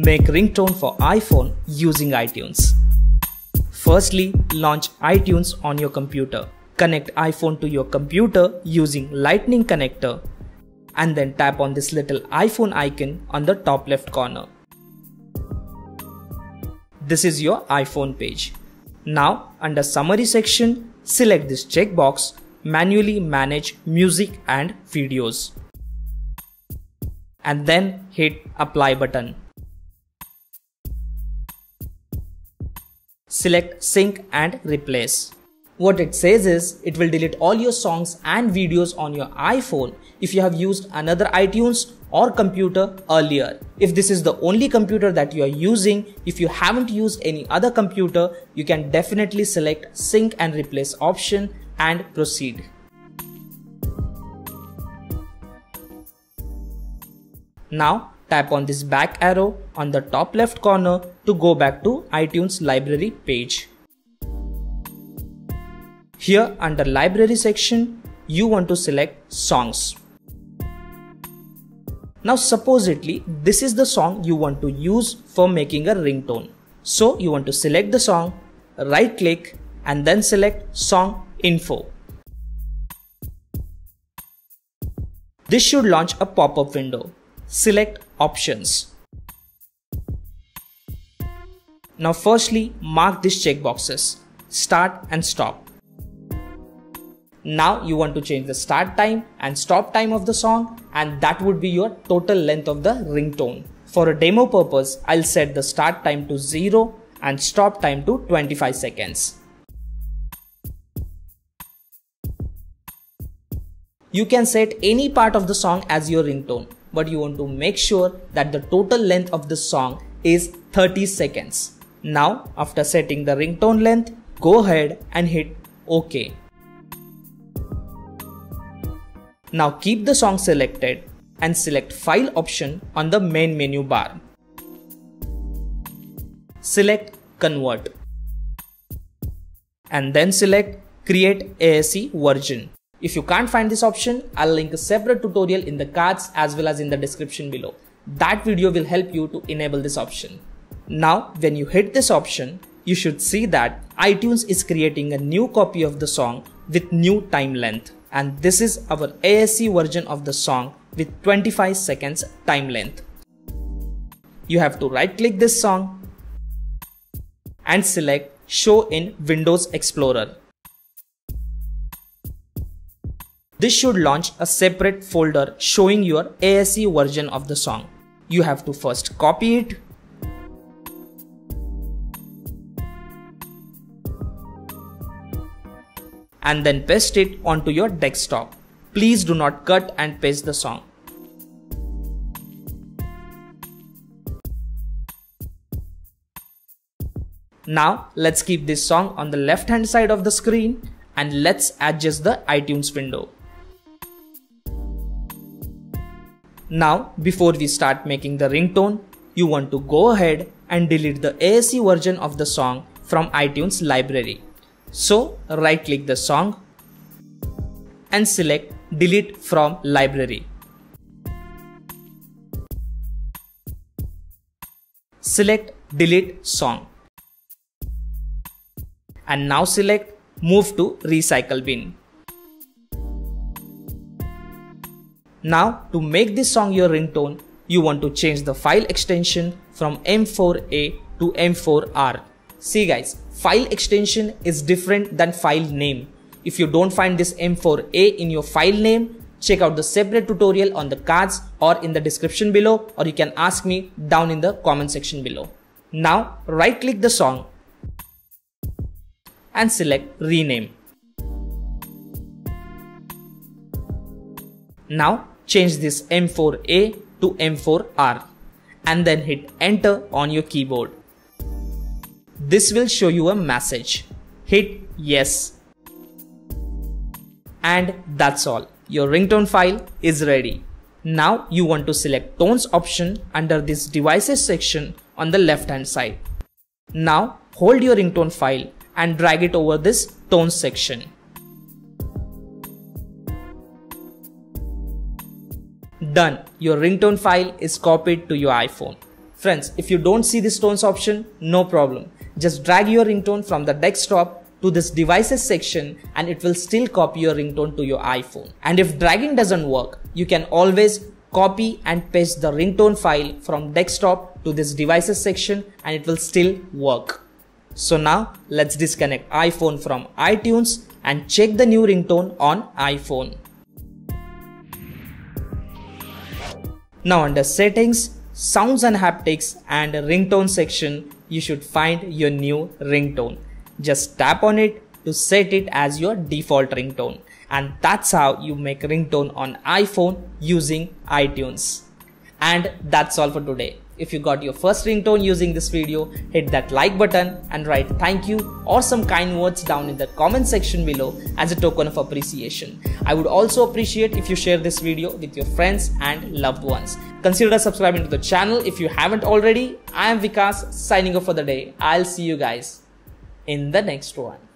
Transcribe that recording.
Make ringtone for iPhone using iTunes. Firstly, launch iTunes on your computer. Connect iPhone to your computer using lightning connector and then tap on this little iPhone icon on the top left corner. This is your iPhone page. Now under summary section, select this checkbox manually manage music and videos and then hit apply button. Select sync and replace. What it says is it will delete all your songs and videos on your iPhone if you have used another iTunes or computer earlier. If this is the only computer that you are using, if you haven't used any other computer, you can definitely select sync and replace option and proceed. Now tap on this back arrow on the top left corner to go back to iTunes library page. Here under library section, you want to select songs. Now supposedly this is the song you want to use for making a ringtone. So you want to select the song, right click and then select song info. This should launch a pop-up window. Select options. Now firstly mark these checkboxes start and stop. Now you want to change the start time and stop time of the song and that would be your total length of the ringtone. For a demo purpose, I'll set the start time to 0 and stop time to 25 seconds. You can set any part of the song as your ringtone, but you want to make sure that the total length of the song is 30 seconds. Now, after setting the ringtone length, go ahead and hit OK. Now keep the song selected and select file option on the main menu bar. Select convert and then select create AAC version. If you can't find this option, I'll link a separate tutorial in the cards as well as in the description below. That video will help you to enable this option. Now, when you hit this option, you should see that iTunes is creating a new copy of the song with new time length and this is our AAC version of the song with 25 seconds time length. You have to right click this song and select show in Windows Explorer. This should launch a separate folder showing your AAC version of the song. You have to first copy it and then paste it onto your desktop. Please do not cut and paste the song. Now let's keep this song on the left hand side of the screen and let's adjust the iTunes window. Now before we start making the ringtone, you want to go ahead and delete the AAC version of the song from iTunes library. So right click the song and select delete from library. Select delete song. And now select move to recycle bin. Now to make this song your ringtone, you want to change the file extension from M4A to M4R. See guys, file extension is different than file name. If you don't find this M4A in your file name, check out the separate tutorial on the cards or in the description below or you can ask me down in the comment section below. Now right click the song and select rename. Now change this M4A to M4R and then hit enter on your keyboard. This will show you a message. Hit yes. And that's all. Your ringtone file is ready. Now you want to select tones option under this devices section on the left hand side. Now hold your ringtone file and drag it over this tones section. Done. Your ringtone file is copied to your iPhone. Friends, if you don't see this tones option, no problem. Just drag your ringtone from the desktop to this devices section and it will still copy your ringtone to your iPhone. And if dragging doesn't work, you can always copy and paste the ringtone file from desktop to this devices section and it will still work. So now let's disconnect iPhone from iTunes and check the new ringtone on iPhone. Now under settings, sounds and haptics and ringtone section, you should find your new ringtone. Just tap on it to set it as your default ringtone. And that's how you make ringtone on iPhone using iTunes. And that's all for today. If you got your first ringtone using this video, hit that like button and write thank you or some kind words down in the comment section below as a token of appreciation. I would also appreciate if you share this video with your friends and loved ones. Consider subscribing to the channel if you haven't already. I am Vikas signing off for the day. I'll see you guys in the next one.